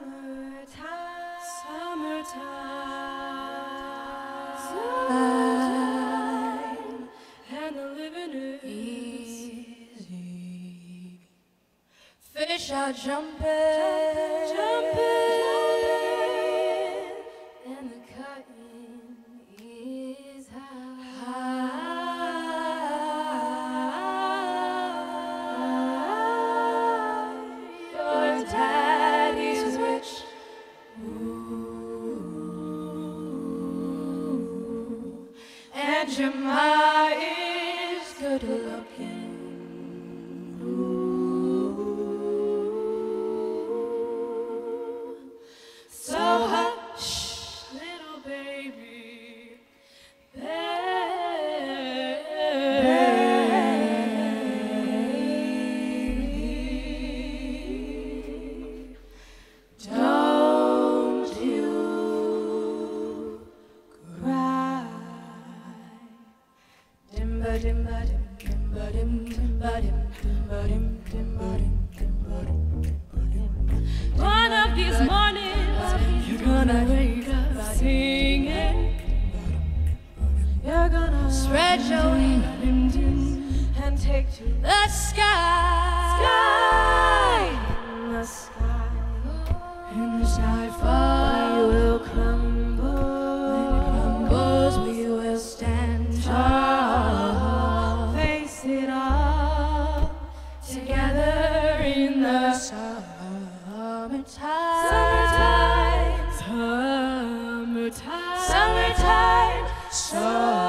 Summertime. Summertime. And the living is Easy. Fish are jumping. jumping. And your ma is good looking. One of these mornings, you're gonna wake up singing. You're gonna Spread your wings and take to the sky. sky. In the sky, In the sky Together in the summertime. Summertime, summertime, Summertime. Summertime.